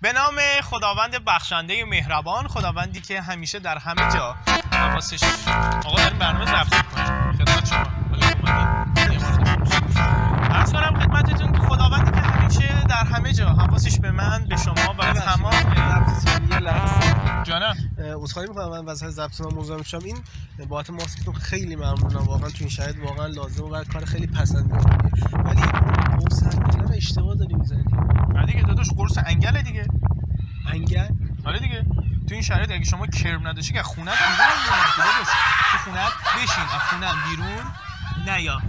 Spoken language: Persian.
به نام خداوند بخشنده و مهربان خداوندی که همیشه در همه جا. حواسش آقا داریم برنامه ضبط کنیم خدمت شما. عرض کنم خدمتتون که خداوندی که همیشه در همه جا. حواسش به من به شما و تمام یه لحظه جانم. عذرخواهی می‌کنم. من وسط ضبط من مزاحم شدم این بابت ماسکتون خیلی ممنونم. واقعا تو این شرایط واقعا لازم و کار خیلی پسندیدنیه ولی می‌زنی نه دیگه. داداش قرص انگله دیگه. انگل؟ آره دیگه. تو این شرایط اگه شما کرم نداشتی که خونه بیرون تو خونه بشین. از خونه بیرون نیا.